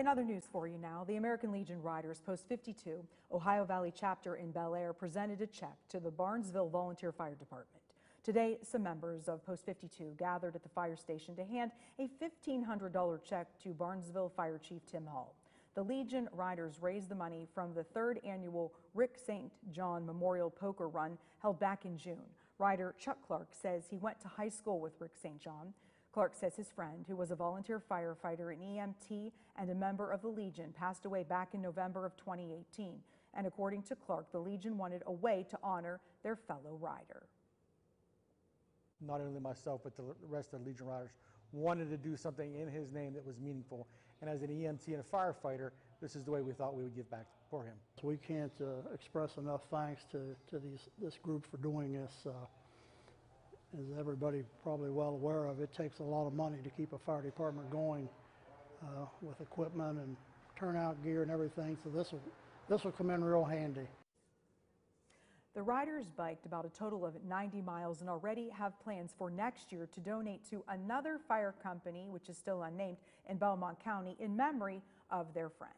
In other news for you now, the American Legion Riders Post 52 Ohio Valley chapter in Bellaire presented a check to the Barnesville Volunteer Fire Department. Today, some members of Post 52 gathered at the fire station to hand a $1,500 check to Barnesville Fire Chief Tim Hall. The Legion Riders raised the money from the third annual Rick St. John Memorial Poker Run held back in June. Rider Chuck Clark says he went to high school with Rick St. John. Clark says his friend, who was a volunteer firefighter, an EMT, and a member of the Legion, passed away back in November of 2018. And according to Clark, the Legion wanted a way to honor their fellow rider. Not only myself, but the rest of the Legion Riders wanted to do something in his name that was meaningful. And as an EMT and a firefighter, this is the way we thought we would give back for him. We can't uh, express enough thanks to, to these, this group for doing this. Uh, as everybody probably well aware of, it takes a lot of money to keep a fire department going uh, with equipment and turnout gear and everything. So this will this will come in real handy. The riders biked about a total of 90 miles and already have plans for next year to donate to another fire company, which is still unnamed, in Belmont County in memory of their friend.